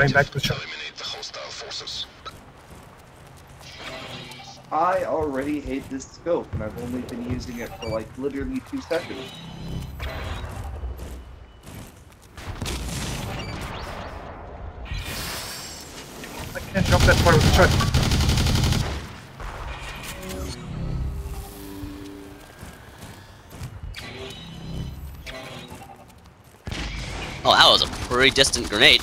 Going back to the shop. Eliminate the hostile forces. I already hate this scope, and I've only been using it for like literally two seconds. I can't jump that far with the truck. Oh, that was a pretty distant grenade.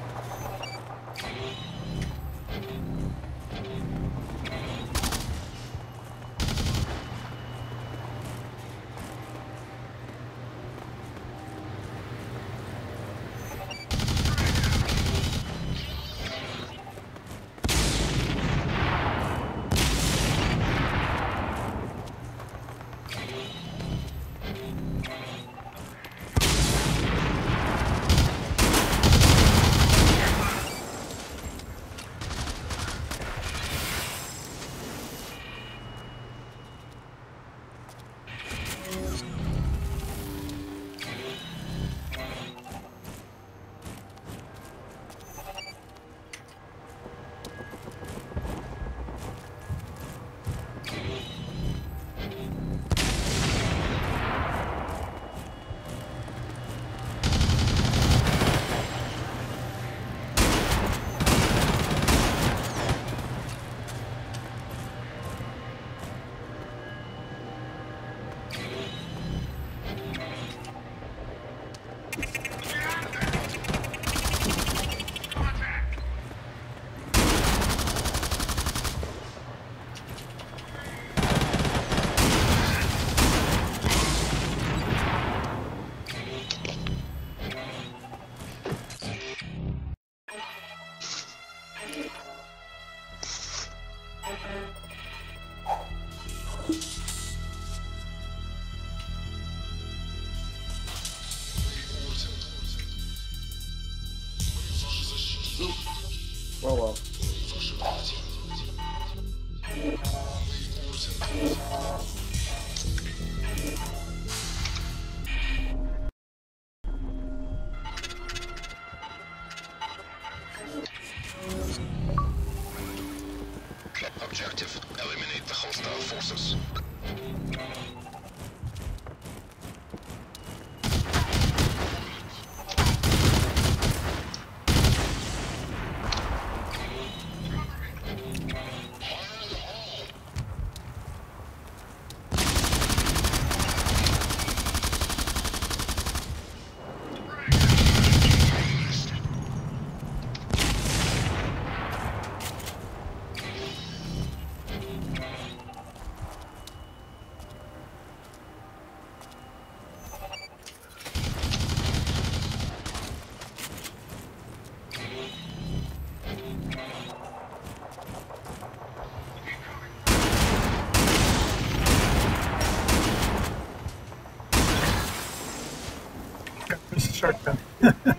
shotgun.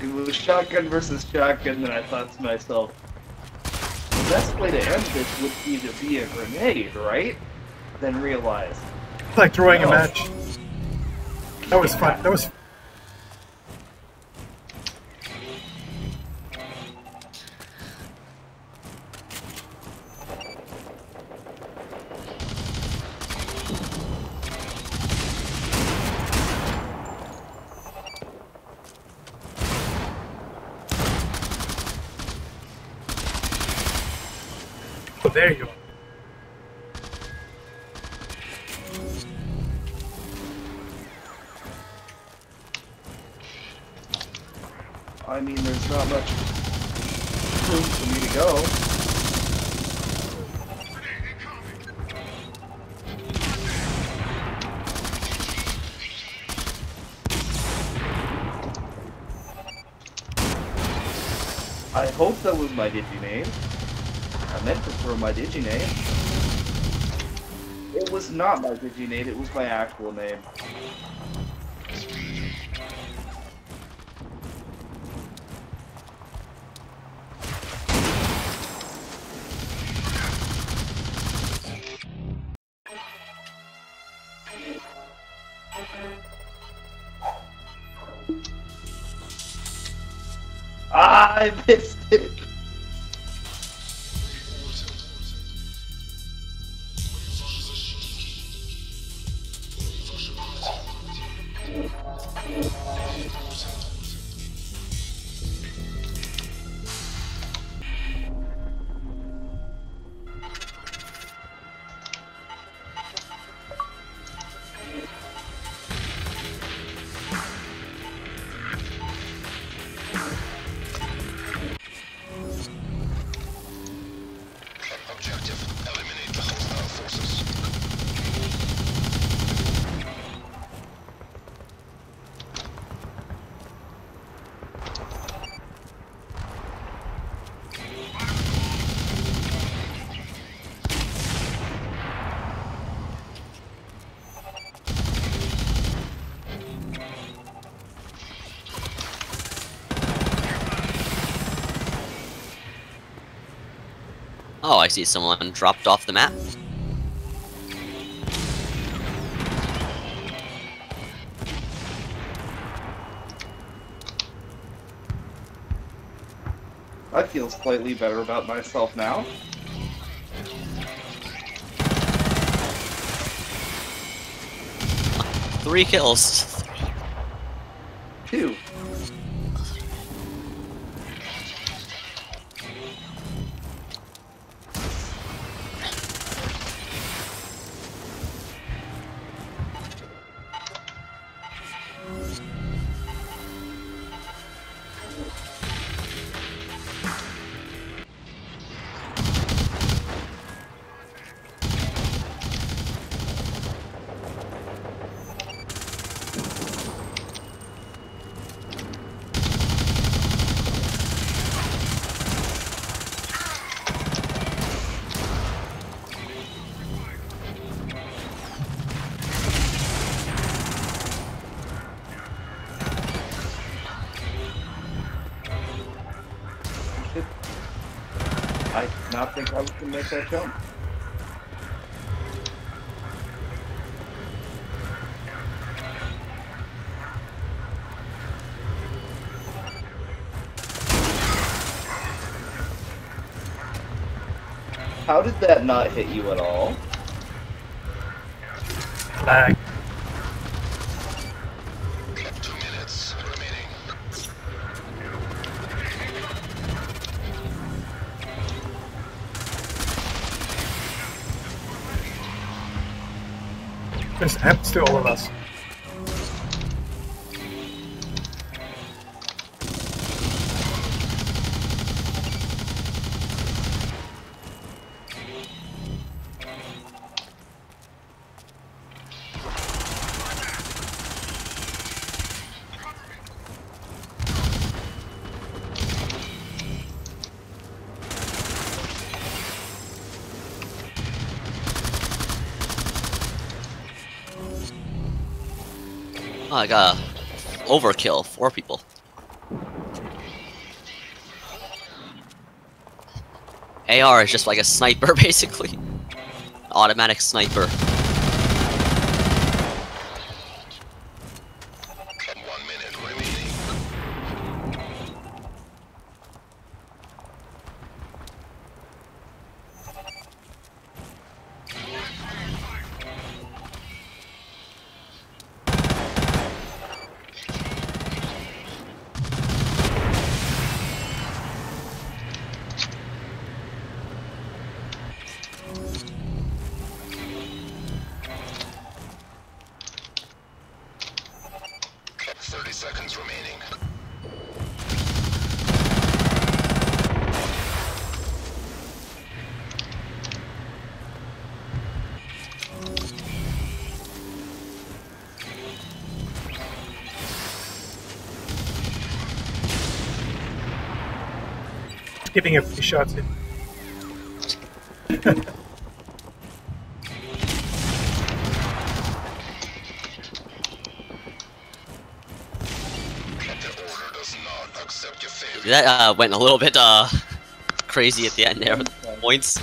It was shotgun versus shotgun, and I thought to myself, the best way to end this would be to be a grenade, right? Then realize. It's like throwing a Oh. match. That was fun. That was. There you are. I mean, there's not much room for me to go. I hope that was my diginade. I meant to throw my diginade. It was not my diginade, it was my actual name. I missed Oh, I see someone dropped off the map. I feel slightly better about myself now. Three kills. Did not think I was gonna make that jump. How did that not hit you at all? Lag. Happens to all of us. Oh, I got a overkill. Four people. AR is just like a sniper, basically. Automatic sniper. Giving a few shots in. The. That uh, went a little bit uh, crazy at the end there with points.